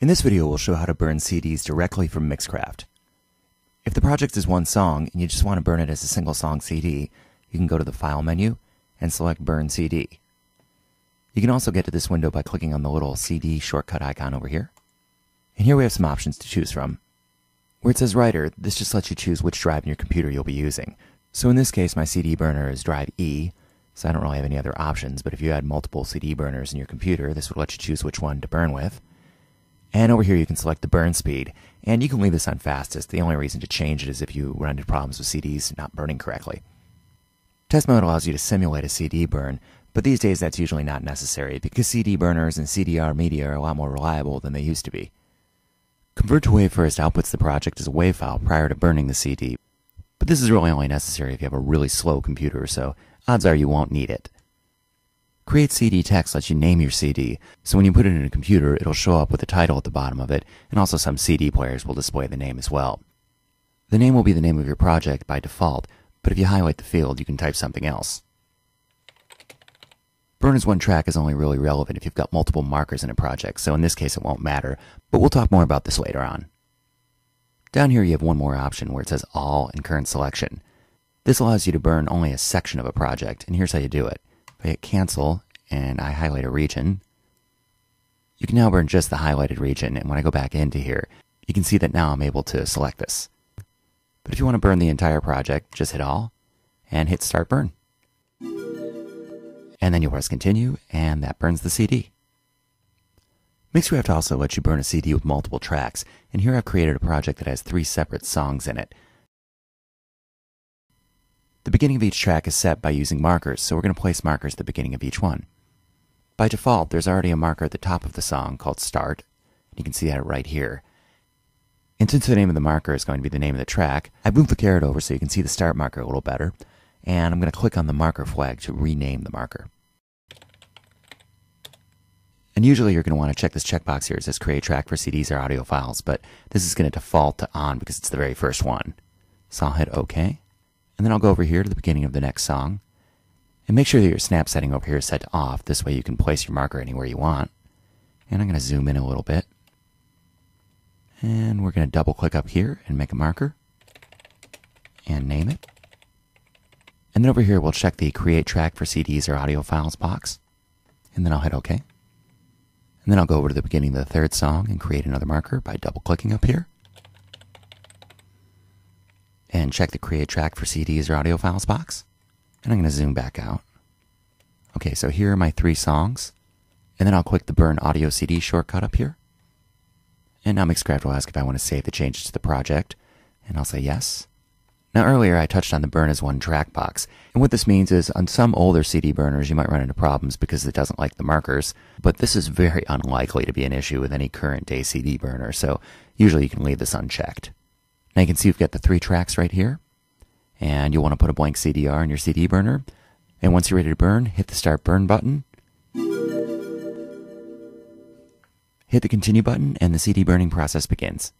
In this video, we'll show how to burn CDs directly from Mixcraft. If the project is one song and you just want to burn it as a single song CD, you can go to the File menu and select Burn CD. You can also get to this window by clicking on the little CD shortcut icon over here. And here we have some options to choose from. Where it says Writer, this just lets you choose which drive in your computer you'll be using. So in this case, my CD burner is drive E, so I don't really have any other options, but if you had multiple CD burners in your computer, this would let you choose which one to burn with. And over here you can select the burn speed, and you can leave this on fastest. The only reason to change it is if you run into problems with CDs not burning correctly. Test mode allows you to simulate a CD burn, but these days that's usually not necessary because CD burners and CDR media are a lot more reliable than they used to be. Convert to Wave first outputs the project as a WAV file prior to burning the CD, but this is really only necessary if you have a really slow computer, so odds are you won't need it. Create CD text lets you name your CD, so when you put it in a computer, it'll show up with a title at the bottom of it, and also some CD players will display the name as well. The name will be the name of your project by default, but if you highlight the field, you can type something else. Burn as one track is only really relevant if you've got multiple markers in a project, so in this case it won't matter, but we'll talk more about this later on. Down here you have one more option where it says All and Current Selection. This allows you to burn only a section of a project, and here's how you do it. If I hit Cancel and I highlight a region, you can now burn just the highlighted region, and when I go back into here, you can see that now I'm able to select this. But if you want to burn the entire project, just hit All and hit Start Burn. And then you'll press Continue, and that burns the CD. Mixcraft also lets you burn a CD with multiple tracks, and here I've created a project that has three separate songs in it. The beginning of each track is set by using markers, so we're going to place markers at the beginning of each one. By default, there's already a marker at the top of the song called Start. You can see that right here. And since the name of the marker is going to be the name of the track, I've moved the caret over so you can see the start marker a little better. And I'm going to click on the marker flag to rename the marker. And usually you're going to want to check this checkbox here. It says create track for CDs or audio files, but this is going to default to on because it's the very first one. So I'll hit OK. And then I'll go over here to the beginning of the next song. And make sure that your snap setting over here is set to off. This way you can place your marker anywhere you want. And I'm going to zoom in a little bit. And we're going to double click up here and make a marker. And name it. And then over here we'll check the create track for CDs or audio files box. And then I'll hit OK. And then I'll go over to the beginning of the third song and create another marker by double clicking up here. And check the create track for CDs or audio files box. And I'm going to zoom back out. Okay, so here are my three songs. And then I'll click the burn audio CD shortcut up here. And now Mixcraft will ask if I want to save the changes to the project. And I'll say yes. Now earlier I touched on the burn as one track box, and what this means is on some older CD burners you might run into problems because it doesn't like the markers, but this is very unlikely to be an issue with any current day CD burner, so usually you can leave this unchecked. Now you can see we've got the three tracks right here, and you'll want to put a blank CDR in your CD burner, and once you're ready to burn, hit the start burn button, hit the continue button, and the CD burning process begins.